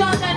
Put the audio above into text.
John.